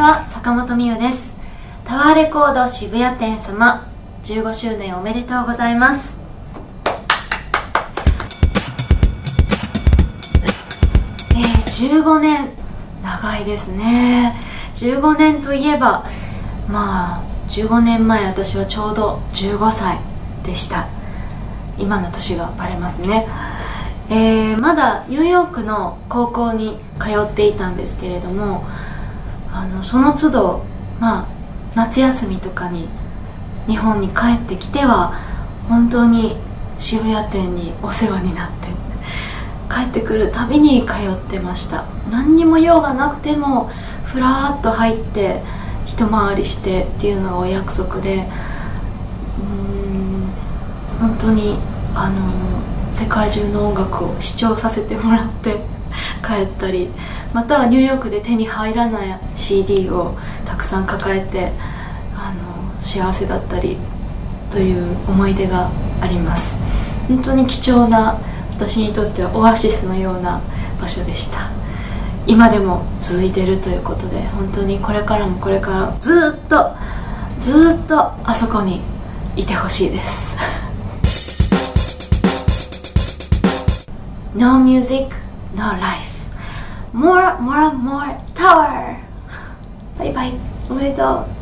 は坂本美優です。タワーレコード渋谷店様15周年おめでとうございます。えー、15年長いですね。15年といえばまあ15年前私はちょうど15歳でした。今の年がバレますね。えー、まだニューヨークの高校に通っていたんですけれどもあのその都度まあ夏休みとかに日本に帰ってきては本当に渋谷店にお世話になって 帰ってくるたびに通ってました。何にも用がなくてもふらっと入って一回りしてっていうのがお約束でうん本当にあの世界中の音楽を視聴させてもらって帰ったりまたはニューヨークで手に入らない CD をたくさん抱えてあの幸せだったりという思い出があります。本当に貴重な私にとってはオアシスのような場所でした。今でも続いているということで本当にこれからもこれからずっとずっとあそこにいてほしいです。No music, no life. More, more, more tower! バイバイおめでとう